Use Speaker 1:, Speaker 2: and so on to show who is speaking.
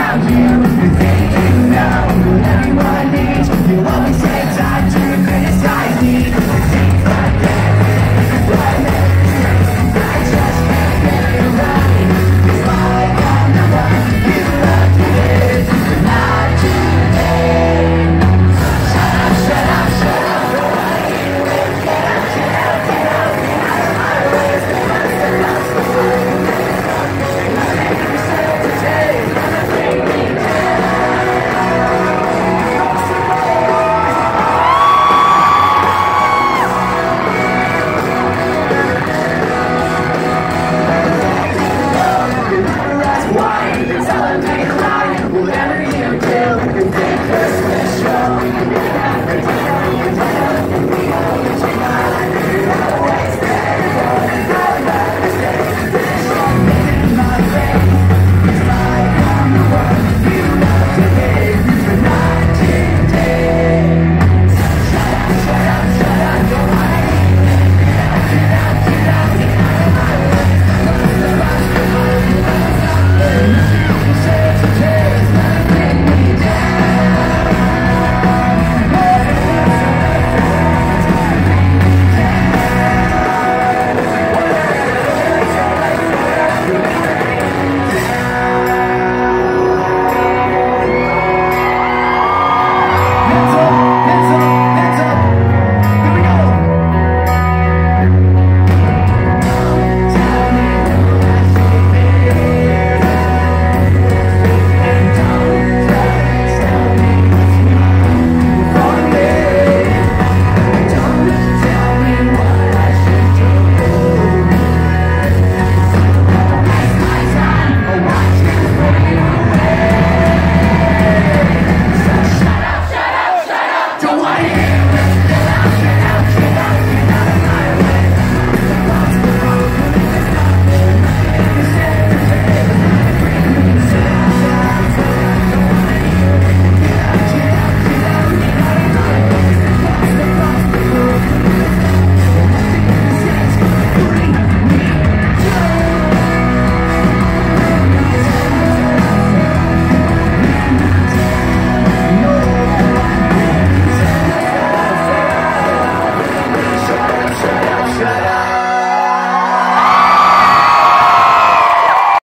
Speaker 1: out here.